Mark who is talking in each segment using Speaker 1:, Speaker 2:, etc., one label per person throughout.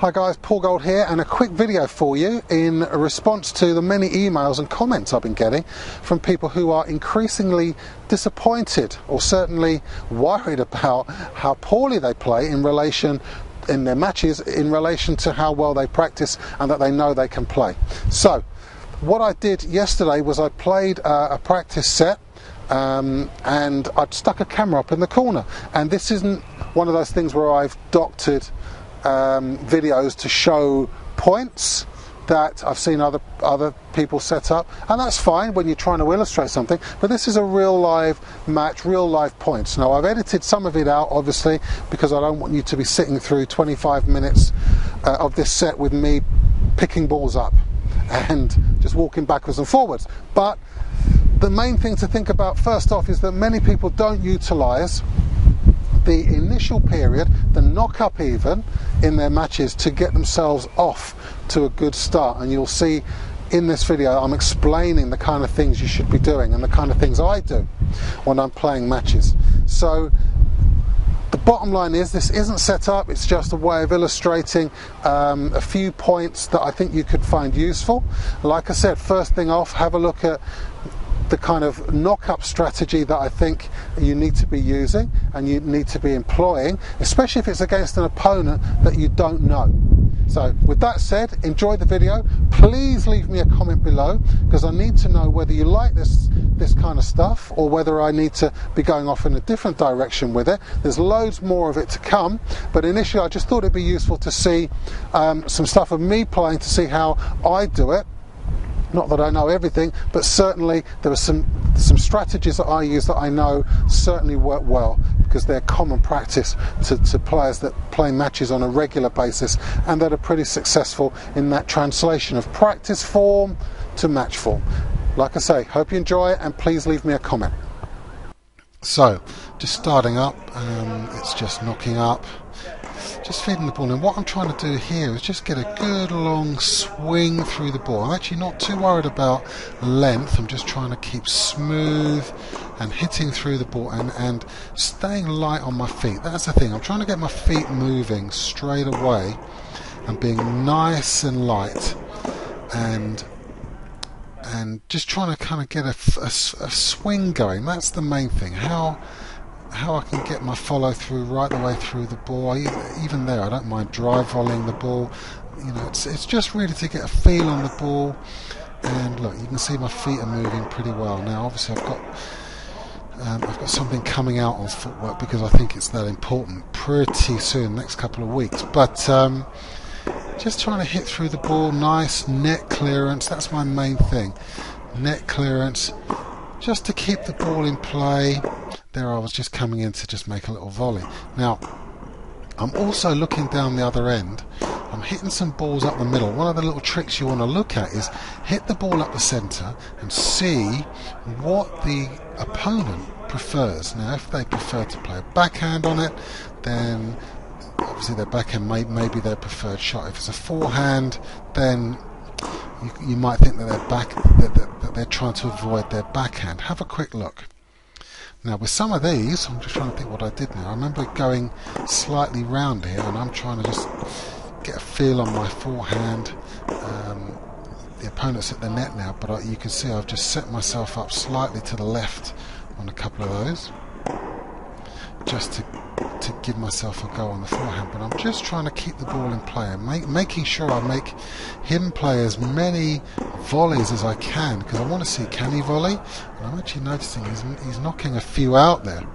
Speaker 1: Hi guys, Paul Gold here, and a quick video for you in response to the many emails and comments I've been getting from people who are increasingly disappointed or certainly worried about how poorly they play in relation in their matches in relation to how well they practice and that they know they can play. So, what I did yesterday was I played uh, a practice set um, and I'd stuck a camera up in the corner. And this isn't one of those things where I've doctored um, videos to show points that I've seen other other people set up, and that's fine when you're trying to illustrate something. But this is a real live match, real live points. Now I've edited some of it out, obviously, because I don't want you to be sitting through 25 minutes uh, of this set with me picking balls up and just walking backwards and forwards. But the main thing to think about first off is that many people don't utilise the initial period, the knock up even, in their matches to get themselves off to a good start. And you'll see in this video I'm explaining the kind of things you should be doing and the kind of things I do when I'm playing matches. So the bottom line is this isn't set up, it's just a way of illustrating um, a few points that I think you could find useful. Like I said, first thing off, have a look at the kind of knock-up strategy that I think you need to be using and you need to be employing, especially if it's against an opponent that you don't know. So with that said, enjoy the video. Please leave me a comment below because I need to know whether you like this this kind of stuff or whether I need to be going off in a different direction with it. There's loads more of it to come, but initially I just thought it'd be useful to see um, some stuff of me playing to see how I do it not that I know everything, but certainly there are some some strategies that I use that I know certainly work well because they're common practice to, to players that play matches on a regular basis and that are pretty successful in that translation of practice form to match form. Like I say, hope you enjoy it and please leave me a comment. So, just starting up, um, it's just knocking up just feeding the ball. And what I'm trying to do here is just get a good long swing through the ball. I'm actually not too worried about length. I'm just trying to keep smooth and hitting through the ball and, and staying light on my feet. That's the thing. I'm trying to get my feet moving straight away and being nice and light and and just trying to kind of get a, a, a swing going. That's the main thing. How how I can get my follow through right the way through the ball. I, even there, I don't mind drive volleying the ball. You know, it's it's just really to get a feel on the ball. And look, you can see my feet are moving pretty well now. Obviously, I've got um, I've got something coming out on footwork because I think it's that important pretty soon, next couple of weeks. But um, just trying to hit through the ball, nice net clearance. That's my main thing. Net clearance, just to keep the ball in play there I was just coming in to just make a little volley. Now, I'm also looking down the other end. I'm hitting some balls up the middle. One of the little tricks you want to look at is hit the ball up the centre and see what the opponent prefers. Now, if they prefer to play a backhand on it, then obviously their backhand may, may be their preferred shot. If it's a forehand, then you, you might think that they're back that, that, that they're trying to avoid their backhand. Have a quick look. Now with some of these, I'm just trying to think what I did now. I remember going slightly round here and I'm trying to just get a feel on my forehand. Um, the opponent's at the net now, but I, you can see I've just set myself up slightly to the left on a couple of those just to to give myself a go on the forehand, but I'm just trying to keep the ball in play and make, making sure I make him play as many volleys as I can because I want to see can he volley. And I'm actually noticing he's, he's knocking a few out there.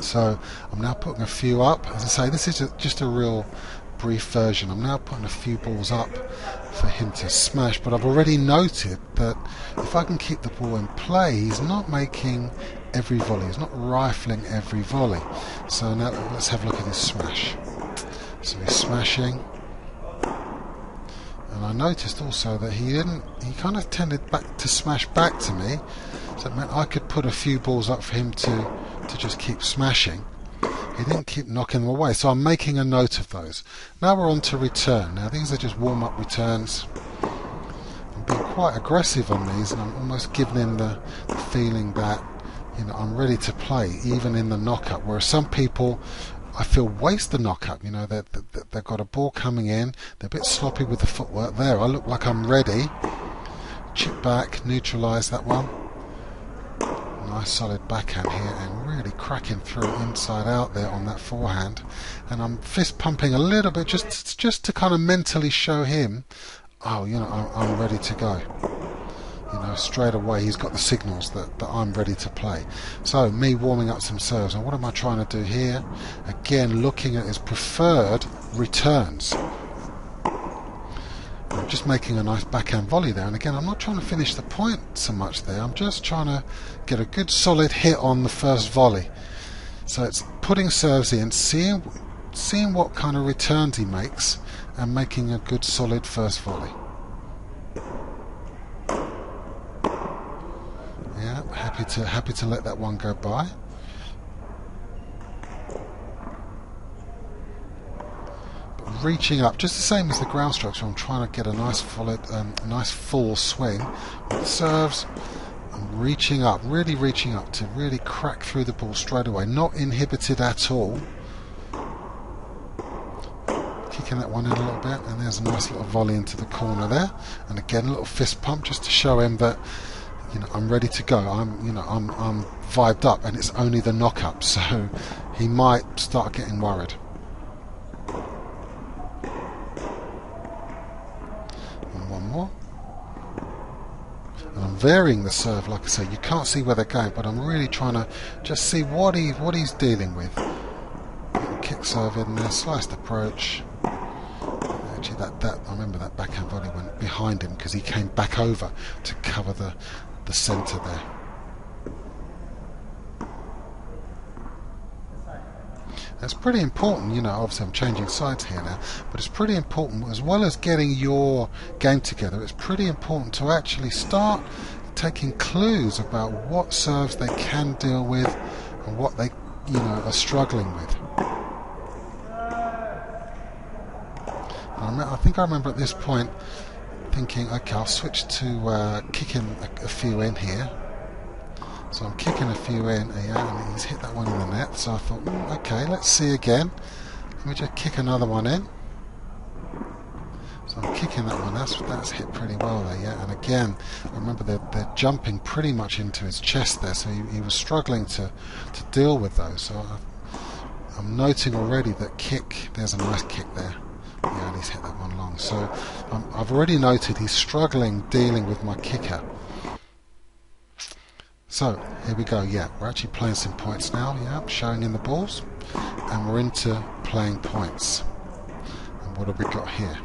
Speaker 1: So I'm now putting a few up. As I say, this is a, just a real brief version. I'm now putting a few balls up for him to smash, but I've already noted that if I can keep the ball in play, he's not making every volley. He's not rifling every volley. So now let's have a look at his smash. So he's smashing. And I noticed also that he didn't, he kind of tended back to smash back to me. So it meant I could put a few balls up for him to, to just keep smashing. He didn't keep knocking them away. So I'm making a note of those. Now we're on to return. Now these are just warm-up returns. I'm being quite aggressive on these and I'm almost giving him the, the feeling that you know, I'm ready to play even in the knockup. Whereas some people I feel waste the knock up. You know, they they've got a ball coming in. They're a bit sloppy with the footwork. There, I look like I'm ready. Chip back, neutralise that one. Nice solid backhand here and really cracking through inside out there on that forehand. And I'm fist pumping a little bit just just to kind of mentally show him, oh, you know, I'm, I'm ready to go know, straight away he's got the signals that, that I'm ready to play. So me warming up some serves, and what am I trying to do here? Again, looking at his preferred returns. I'm just making a nice backhand volley there, and again, I'm not trying to finish the point so much there. I'm just trying to get a good solid hit on the first volley. So it's putting serves in, seeing seeing what kind of returns he makes, and making a good solid first volley. happy to happy to let that one go by. But reaching up, just the same as the ground structure, I'm trying to get a nice full, um, nice full swing with the serves. I'm reaching up, really reaching up to really crack through the ball straight away, not inhibited at all. Kicking that one in a little bit, and there's a nice little volley into the corner there. And again, a little fist pump just to show him that you know, I'm ready to go. I'm, you know, I'm, I'm vibed up, and it's only the knock up, so he might start getting worried. And one more. And I'm varying the serve, like I say. You can't see where they're going, but I'm really trying to just see what he, what he's dealing with. Kick serve in there, sliced approach. Actually, that, that I remember that backhand volley went behind him because he came back over to cover the the centre there. That's pretty important, you know, obviously I'm changing sides here now, but it's pretty important, as well as getting your game together, it's pretty important to actually start taking clues about what serves they can deal with and what they, you know, are struggling with. I think I remember at this point thinking, okay, I'll switch to uh, kicking a, a, few in here. So I'm kicking a few in here, and he's hit that one in the net. So I thought, mm, okay, let's see again. Let me just kick another one in. So I'm kicking that one. That's that's hit pretty well there, yeah. And again, I remember they're, they're jumping pretty much into his chest there, so he, he was struggling to to deal with those. So I, I'm noting already that kick. There's a nice kick there. Yeah, and he's hit that one long. So um, I've already noted he's struggling dealing with my kicker. So here we go. Yeah, we're actually playing some points now. Yeah, showing in the balls, and we're into playing points. And what have we got here?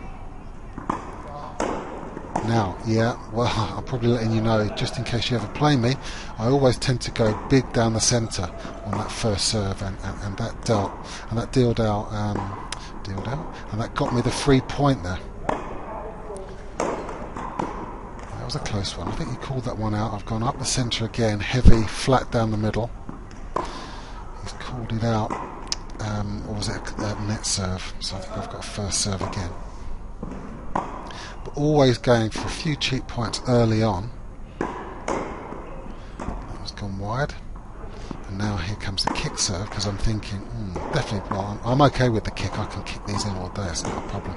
Speaker 1: Now, yeah, well, I'm probably letting you know, just in case you ever play me, I always tend to go big down the centre on that first serve, and, and, and that dealt, and that dealt out um, out. And that got me the free point there. That was a close one. I think he called that one out. I've gone up the centre again, heavy, flat down the middle. He's called it out. Um, or was it a net serve? So I think I've got a first serve again. But always going for a few cheap points early on. That was gone wide. And now here comes the kick serve because I'm thinking, mm, definitely, well, I'm, I'm, okay with the kick. I can kick these in all day. It's not a problem.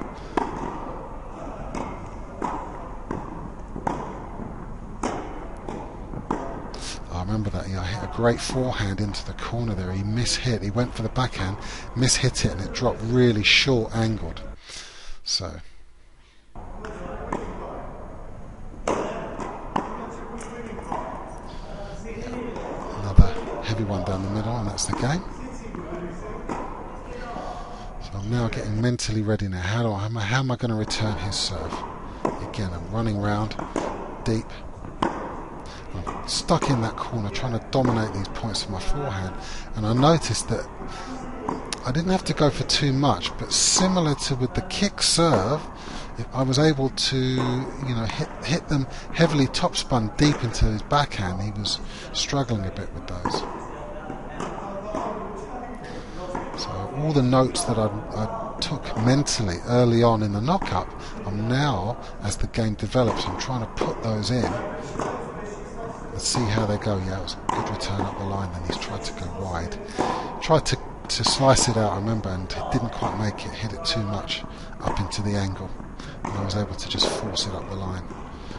Speaker 1: I remember that. Yeah, I hit a great forehand into the corner there. He mishit. He went for the backhand, mishit it, and it dropped really short angled. So. One down the middle, and that's the game. So I'm now getting mentally ready now. How, do I, how am I going to return his serve? Again, I'm running round deep. I'm stuck in that corner trying to dominate these points with my forehand. And I noticed that I didn't have to go for too much, but similar to with the kick serve, I was able to, you know, hit hit them heavily topspun deep into his backhand. He was struggling a bit with those. All the notes that I, I took mentally early on in the knock-up, I'm now, as the game develops, I'm trying to put those in and see how they go. Yeah, it was a good return up the line, then he's tried to go wide. Tried to to slice it out, I remember, and didn't quite make it, hit it too much up into the angle. And I was able to just force it up the line.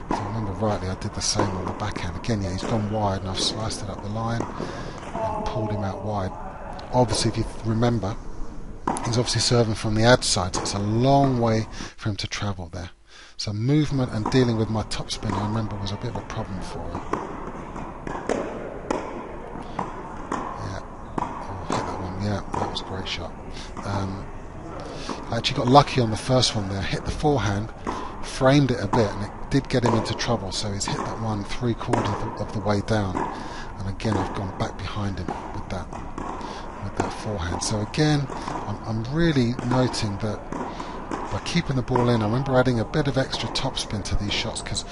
Speaker 1: If I remember rightly, I did the same on the backhand. Again, yeah, he's gone wide and I've sliced it up the line and pulled him out wide. Obviously, if you remember, he's obviously serving from the ad side, so it's a long way for him to travel there. So movement and dealing with my topspin, I remember, was a bit of a problem for him. Yeah, oh, hit that one. Yeah, that was a great shot. Um, I actually got lucky on the first one there. Hit the forehand, framed it a bit, and it did get him into trouble. So he's hit that one three quarters of the way down. And again, I've gone back behind him with that So again, I'm, I'm really noting that by keeping the ball in, I remember adding a bit of extra topspin to these shots because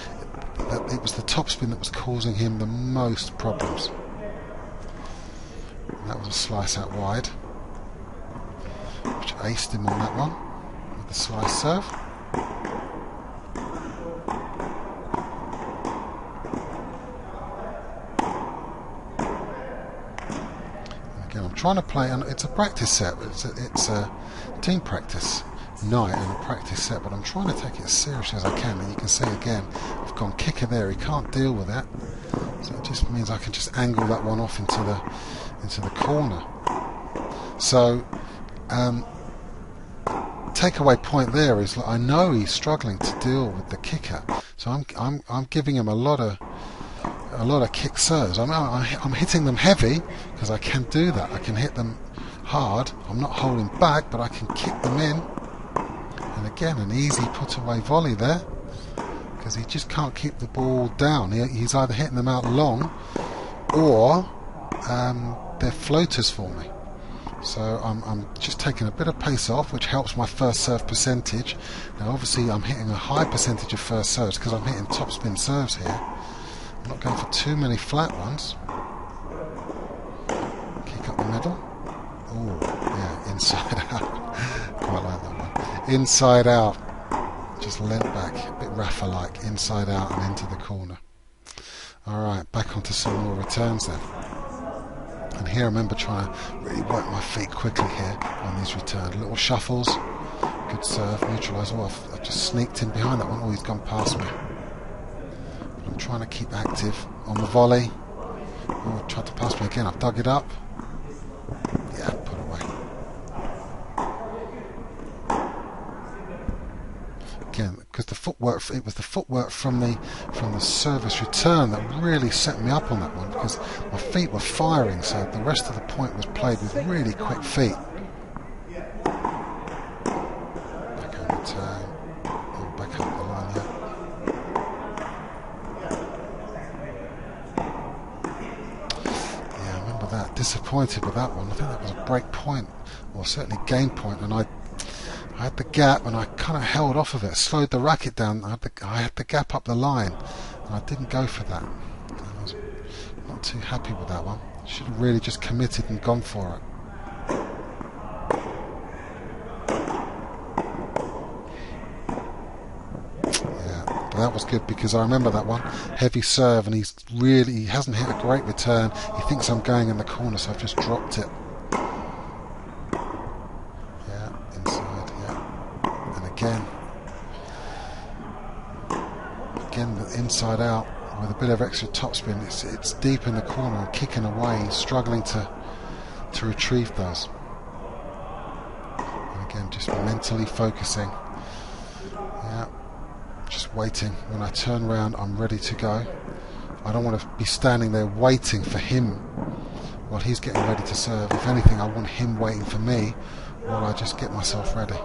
Speaker 1: it, it was the topspin that was causing him the most problems. And that was a slice out wide, which aced him on that one with the slice serve. again, I'm trying to play, and it's a practice set. It's a, it's a team practice night and a practice set, but I'm trying to take it as seriously as I can. And you can see again, I've gone kicker there. He can't deal with that, so it just means I can just angle that one off into the into the corner. So, um, takeaway point there is I know he's struggling to deal with the kicker, so I'm I'm I'm giving him a lot of a lot of kick serves. I'm I'm hitting them heavy because I can do that. I can hit them hard. I'm not holding back, but I can kick them in. And again, an easy put away volley there because he just can't keep the ball down. He, he's either hitting them out long or um, they're floaters for me. So I'm, I'm, just taking a bit of pace off, which helps my first serve percentage. Now, obviously, I'm hitting a high percentage of first serves because I'm hitting topspin serves here. Not going for too many flat ones. Kick up the middle. Oh, yeah, inside out. Quite like that one. Inside out. Just leant back, a bit Rafa-like, inside out and into the corner. Alright, back onto some more returns then. And here I remember trying to really work my feet quickly here on these returns. Little shuffles, good serve, neutralise. Oh, I've, I've, just sneaked in behind that one. Oh, he's gone past me. Trying to keep active on the volley. Oh, tried to pass me again. I've dug it up. Yeah, put away. Again, because the footwork, it was the footwork from the from the service return that really set me up on that one because my feet were firing, so the rest of the point was played with really quick feet. Backhand return, oh, backhand the line Yeah, I remember that. Disappointed with that one. I think that was a break point, or certainly game point, and I I had the gap and I kind of held off of it, slowed the racket down. I had the, I had the gap up the line and I didn't go for that. I was not too happy with that one. Should have really just committed and gone for it. Yeah, but that was good because I remember that one. Heavy serve and he's really, he hasn't hit a great return. He thinks I'm going in the corner so I've just dropped it. Yeah, inside. Yeah, and again. Again, the inside out with a bit of extra topspin. It's it's deep in the corner and kicking away, struggling to to retrieve those. And again, just mentally focusing. Waiting. When I turn around, I'm ready to go. I don't want to be standing there waiting for him while he's getting ready to serve. If anything, I want him waiting for me while I just get myself ready.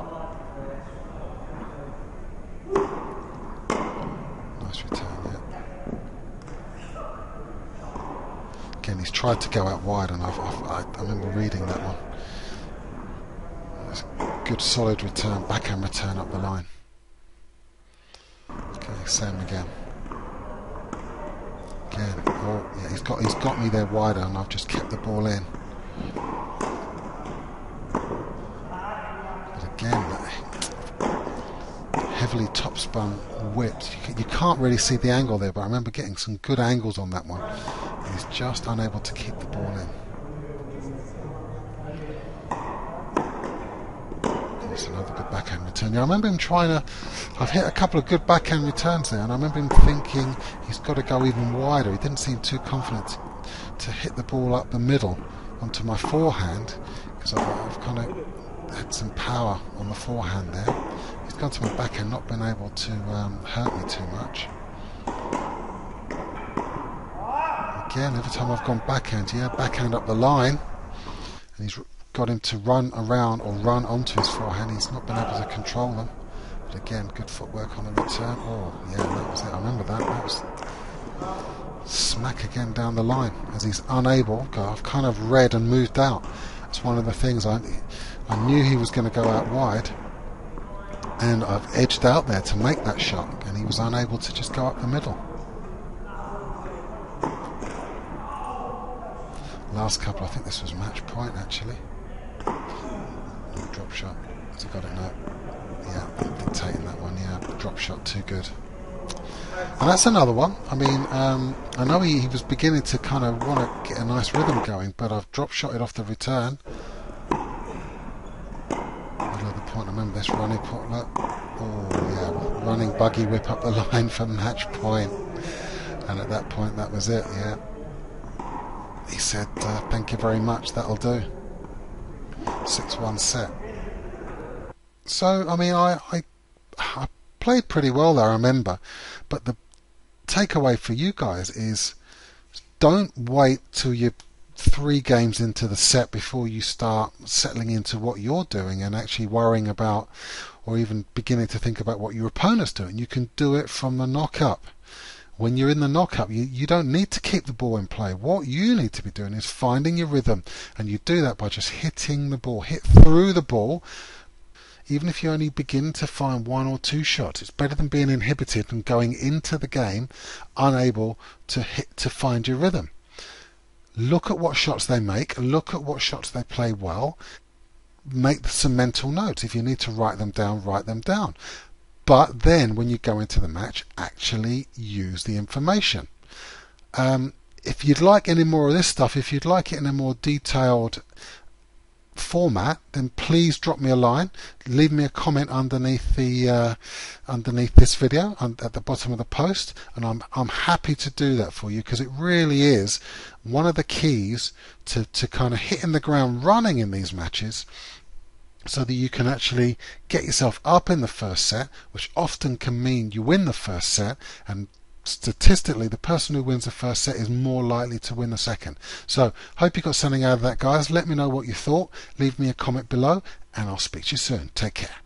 Speaker 1: Nice return, yeah. Again, he's tried to go out wide, and I've, I've, i remember reading that one. good solid return, backhand return up the line. Same again. Again, oh yeah, he's got he's got me there wider, and I've just kept the ball in. But again, heavily top spun whipped. You can't really see the angle there, but I remember getting some good angles on that one. He's just unable to keep the ball in. Another good backhand return. Yeah, I remember him trying to. I've hit a couple of good backhand returns there, and I remember him thinking he's got to go even wider. He didn't seem too confident to hit the ball up the middle onto my forehand because I've, I've kind of had some power on the forehand there. He's gone to my backhand, not been able to um, hurt me too much. Again, every time I've gone backhand, yeah, backhand up the line, and he's got him to run around or run onto his forehand. He's not been able to control them. But again, good footwork on the return. Oh, yeah, that was it. I remember that. That was smack again down the line as he's unable. I've kind of read and moved out. It's one of the things I, I knew he was going to go out wide, and I've edged out there to make that shot, and he was unable to just go up the middle. Last couple, I think this was match point actually. Drop shot. Has he got it? Yeah, dictating that one. Yeah, drop shot too good. And that's another one. I mean, um, I know he, he, was beginning to kind of want to get a nice rhythm going, but I've drop shotted off the return. Another point. I remember this running point. Look. Oh yeah, running buggy whip up the line for match point. And at that point, that was it. Yeah. He said, uh, "Thank you very much. That'll do." Six-one set. So I mean, I, I I played pretty well there, I remember. But the takeaway for you guys is don't wait till you're three games into the set before you start settling into what you're doing and actually worrying about or even beginning to think about what your opponent's doing. You can do it from the knock up. When you're in the knock up, you, you don't need to keep the ball in play. What you need to be doing is finding your rhythm, and you do that by just hitting the ball, hit through the ball, even if you only begin to find one or two shots, it's better than being inhibited and going into the game unable to hit to find your rhythm. Look at what shots they make, look at what shots they play well, make some mental notes. If you need to write them down, write them down. But then when you go into the match, actually use the information. Um, if you'd like any more of this stuff, if you'd like it in a more detailed format, then please drop me a line. Leave me a comment underneath the uh, underneath this video at the bottom of the post, and I'm I'm happy to do that for you because it really is one of the keys to to kind of hitting the ground running in these matches. So that you can actually get yourself up in the first set, which often can mean you win the first set and statistically, the person who wins the first set is more likely to win the second. So, hope you got something out of that, guys. Let me know what you thought. Leave me a comment below, and I'll speak to you soon. Take care.